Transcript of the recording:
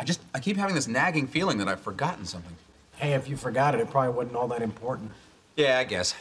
I just, I keep having this nagging feeling that I've forgotten something. Hey, if you forgot it, it probably wasn't all that important. Yeah, I guess.